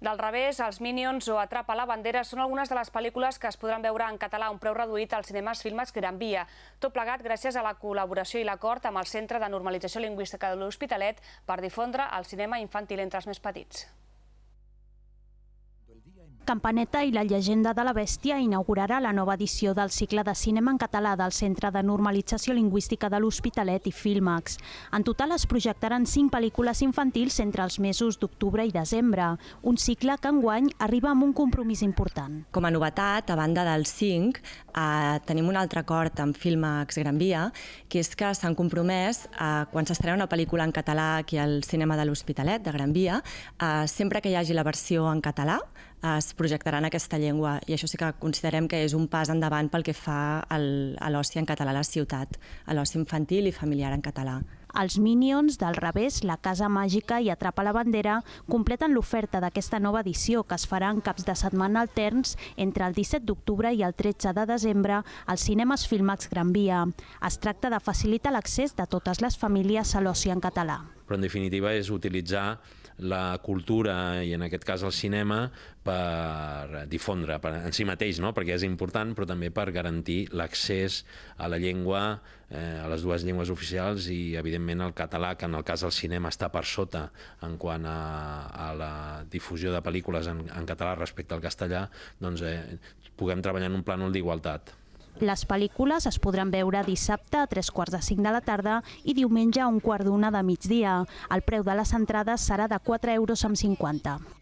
Del revés, Els Minions o Atrapa la bandera són algunes de les pel·lícules que es podran veure en català a un preu reduït als cinemes Filmax Gran Via. Tot plegat gràcies a la col·laboració i l'acord amb el Centre de Normalització Lingüística de l'Hospitalet per difondre el cinema infantil entre els més petits. Campaneta i la llegenda de la bèstia inaugurarà la nova edició del cicle de cinema en català del Centre de Normalització Lingüística de l'Hospitalet i Filmax. En total es projectaran cinc pel·lícules infantils entre els mesos d'octubre i desembre, un cicle que enguany arriba amb un compromís important. Com a novetat, a banda dels cinc, eh, tenim un altre acord amb Filmax Gran Via, que és que s'han compromès, eh, quan s'estrena una pel·lícula en català aquí al cinema de l'Hospitalet, de Gran Via, eh, sempre que hi hagi la versió en català, es projectarà en aquesta llengua i això sí que considerem que és un pas endavant pel que fa al, a l'oci en català a la ciutat, a l'oci infantil i familiar en català. Els Minions, del revés, La Casa Màgica i Atrapa la Bandera completen l'oferta d'aquesta nova edició que es farà en caps de setmana alterns entre el 17 d'octubre i el 13 de desembre als cinemes Filmax Gran Via. Es tracta de facilitar l'accés de totes les famílies a l'oci en català. Però en definitiva és utilitzar la cultura i en aquest cas el cinema per difondre per en si mateix, no? perquè és important, però també per garantir l'accés a la llengua, eh, a les dues llengües oficials i evidentment el català, que en el cas del cinema està per sota en quant a, a la difusió de pel·lícules en, en català respecte al castellà, doncs eh, puguem treballar en un plànol d'igualtat. Les pel·lícules es podran veure dissabte a tres quarts de cinc de la tarda i diumenge a un quart d'una de migdia. El preu de les entrades serà de 4 euros amb 50.